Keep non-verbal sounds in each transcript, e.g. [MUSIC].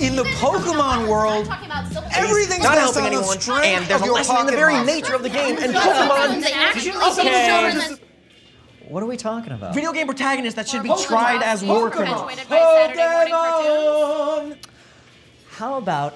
In the Pokemon world, everything's not helping anyone, strength and there's of a your lesson in the very nature of the game. And Pokemon, Okay. teach children that What are we talking about? video game protagonists that should be tried as war criminals. perpetuated by Saturday morning cartoons. How about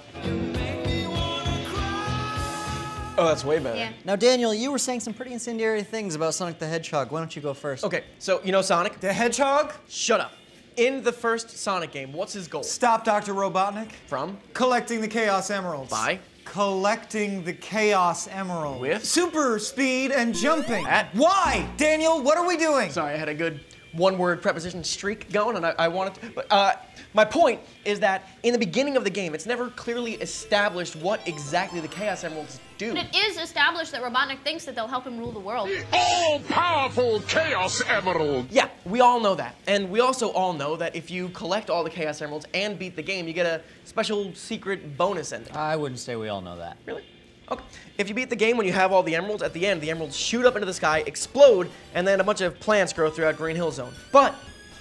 Oh, that's way better. Yeah. now, Daniel? You were saying some pretty incendiary things about Sonic the Hedgehog. Why don't you go first? Okay, so you know Sonic? The Hedgehog? Shut up. In the first Sonic game, what's his goal? Stop Dr. Robotnik. From? Collecting the Chaos Emeralds. By? Collecting the Chaos Emeralds. With? Super speed and jumping. At? Why? Daniel, what are we doing? Sorry, I had a good one-word preposition streak going, and I, I wanted to. But uh, my point is that in the beginning of the game, it's never clearly established what exactly the Chaos Emeralds do. But it is established that Robotnik thinks that they'll help him rule the world. All-powerful Chaos Emerald. Yeah, we all know that. And we also all know that if you collect all the Chaos Emeralds and beat the game, you get a special secret bonus ending. I wouldn't say we all know that. Really? Okay. If you beat the game when you have all the emeralds, at the end, the emeralds shoot up into the sky, explode, and then a bunch of plants grow throughout Green Hill Zone. But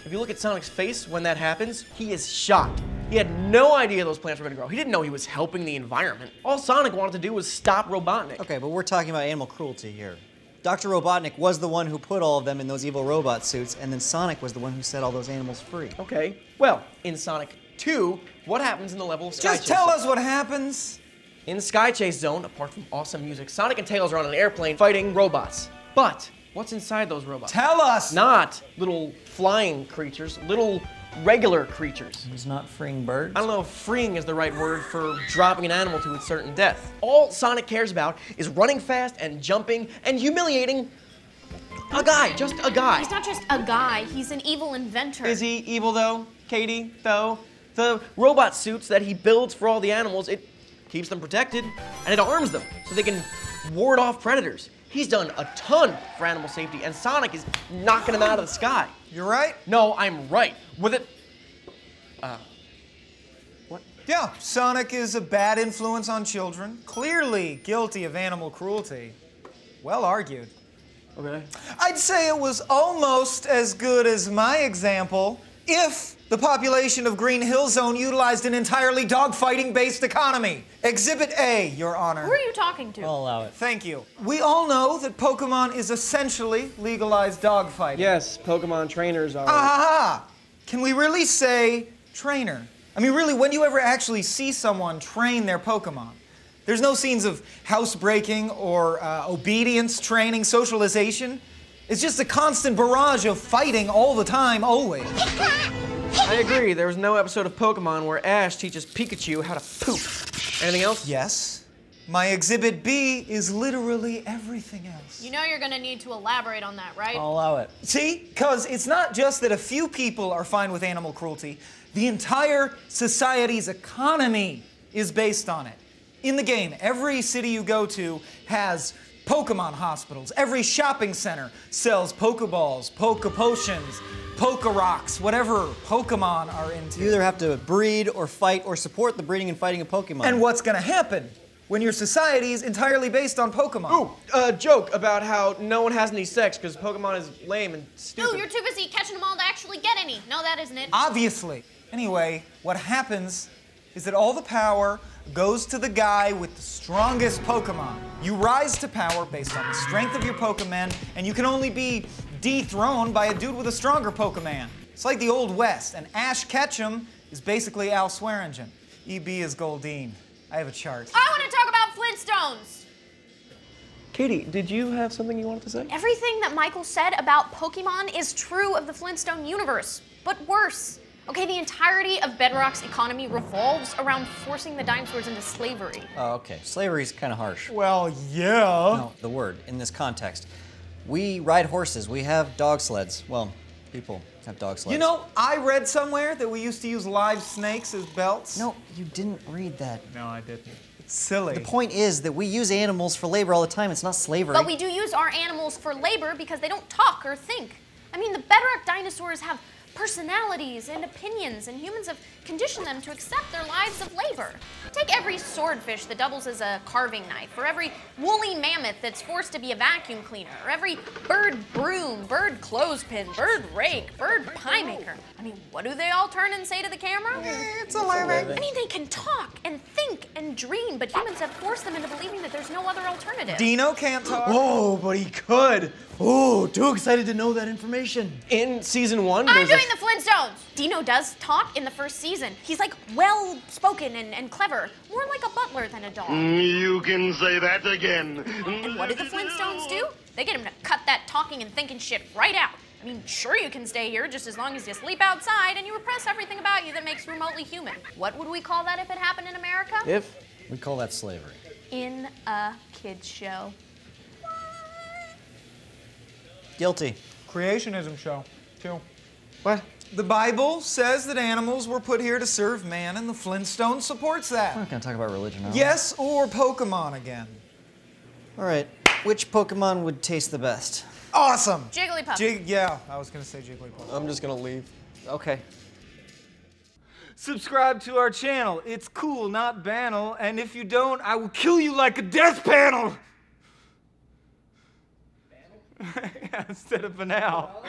if you look at Sonic's face when that happens, he is shocked. He had no idea those plants were going to grow. He didn't know he was helping the environment. All Sonic wanted to do was stop Robotnik. Okay, but we're talking about animal cruelty here. Dr. Robotnik was the one who put all of them in those evil robot suits, and then Sonic was the one who set all those animals free. Okay. Well, in Sonic 2, what happens in the level of Sky Just tell us what happens. In Sky Chase Zone, apart from awesome music, Sonic and Tails are on an airplane fighting robots. But what's inside those robots? Tell us. Not little flying creatures, little regular creatures. He's not freeing birds. I don't know if freeing is the right word for dropping an animal to its certain death. All Sonic cares about is running fast and jumping and humiliating a guy, just a guy. He's not just a guy, he's an evil inventor. Is he evil though, Katie? Though the robot suits that he builds for all the animals, it keeps them protected and it arms them so they can ward off predators. He's done a ton for animal safety, and Sonic is knocking them out of the sky. You're right. No, I'm right. With it. Uh. What? Yeah, Sonic is a bad influence on children, clearly guilty of animal cruelty. Well argued. Okay. I'd say it was almost as good as my example if the population of Green Hill Zone utilized an entirely dogfighting based economy. Exhibit A, Your Honor. Who are you talking to? I'll allow it. Thank you. We all know that Pokemon is essentially legalized dogfighting. Yes, Pokemon trainers are. Ah, ha, ha. Can we really say trainer? I mean, really, when do you ever actually see someone train their Pokemon? There's no scenes of housebreaking or uh, obedience training, socialization. It's just a constant barrage of fighting all the time, always. [LAUGHS] I agree. There was no episode of Pokemon where Ash teaches Pikachu how to poop. Anything else? Yes. My exhibit B is literally everything else. You know you're gonna need to elaborate on that, right? I'll allow it. See? Because it's not just that a few people are fine with animal cruelty, the entire society's economy is based on it. In the game, every city you go to has Pokemon hospitals. Every shopping center sells Pokeballs, Poke Potions, Poke Rocks, whatever Pokemon are into. You either have to breed or fight or support the breeding and fighting of Pokemon. and what's gonna happen when your society is entirely based on Pokemon? Ooh, a joke about how no one has any sex because Pokemon is lame and stupid. Ooh, you're too busy catching them all to actually get any. No, that isn't it. Obviously. Anyway, what happens is that all the power goes to the guy with the strongest Pokemon. You rise to power based on the strength of your Pokemon, and you can only be dethroned by a dude with a stronger Pokemon. It's like the Old West, and Ash Ketchum is basically Al Swearengen. EB is Goldine. I have a chart. I want to talk about Flintstones. Katie, did you have something you wanted to say? Everything that Michael said about Pokemon is true of the Flintstone universe, but worse. Okay, the entirety of Bedrock's economy revolves around forcing the dinosaurs into slavery. Oh, okay. Slavery's kind of harsh. Well, yeah. No, the word in this context. We ride horses. We have dog sleds. Well, people have dog sleds. You know, I read somewhere that we used to use live snakes as belts. No, you didn't read that. No, I didn't. It's silly. The point is that we use animals for labor all the time. It's not slavery. But we do use our animals for labor because they don't talk or think. I mean, the Bedrock dinosaurs have personalities and opinions, and humans have conditioned them to accept their lives of labor. Take every swordfish that doubles as a carving knife, or every woolly mammoth that's forced to be a vacuum cleaner, or every bird broom, bird clothespin, bird rake, bird pie maker. I mean, what do they all turn and say to the camera? Eh, it's a living. I mean, they can talk and think and dream, but humans have forced them into believing that there's no other alternative. Dino can't talk. Oh, but he could. Oh, too excited to know that information. In season one, I'm there's a- doing the Flintstones. Dino does talk in the first season. He's like well spoken and, and clever, more like a butler than a dog. Mm, you can say that again. And what did the Flintstones do? They get him to cut that talking and thinking shit right out. I mean, sure you can stay here just as long as you sleep outside and you repress everything about you that makes you remotely human. What would we call that if it happened in America? if We call that slavery. In a kids show. Guilty. Creationism show, too. What? The Bible says that animals were put here to serve man, and the Flintstone supports that. We're not gonna talk about religion, are we? Yes, or Pokemon again. All right. Which Pokemon would taste the best? Awesome. Jigglypuff. Jig, yeah, I was gonna say Jigglypuff. I'm just gonna leave. Okay. Subscribe to our channel. It's cool, not banal. And if you don't, I will kill you like a death panel. yeah, [LAUGHS] instead of banal.